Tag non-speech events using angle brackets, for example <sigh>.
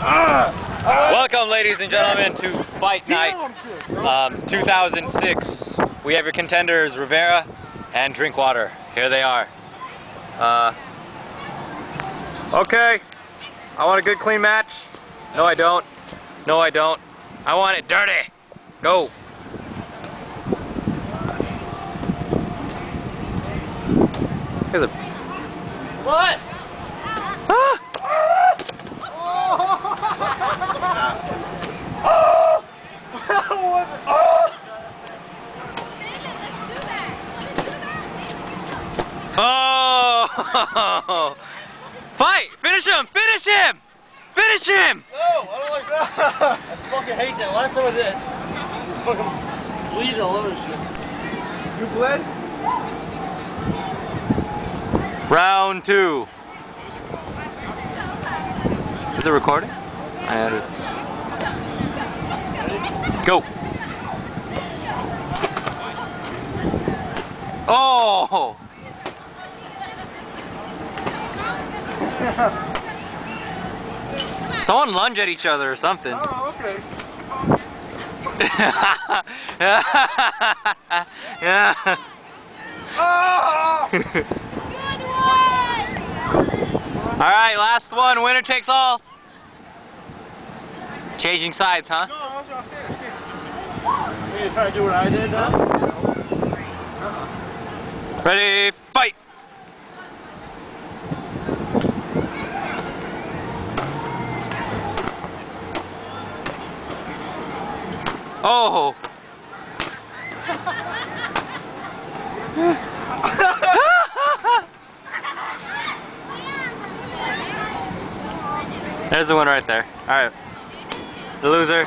Welcome, ladies and gentlemen, to Fight Night um, 2006. We have your contenders, Rivera and Drinkwater. Here they are. Uh, okay, I want a good, clean match. No, I don't. No, I don't. I want it dirty. Go. What? Oh! <laughs> Fight! Finish him! Finish him! Finish him! No, I don't like that. <laughs> I fucking hate that. Last time I did, fucking bleed all over the shit. You bled? Round two. Is it recording? Ah, yeah, it is. Go. Oh! <laughs> Someone lunge at each other or something. Oh, okay. yeah. <laughs> Ah! All right, last one. Winner takes all. Changing sides, huh? No, I was gonna stand, stand. You trying to do what I did now? Ready, Oh! There's the one right there. Alright. The loser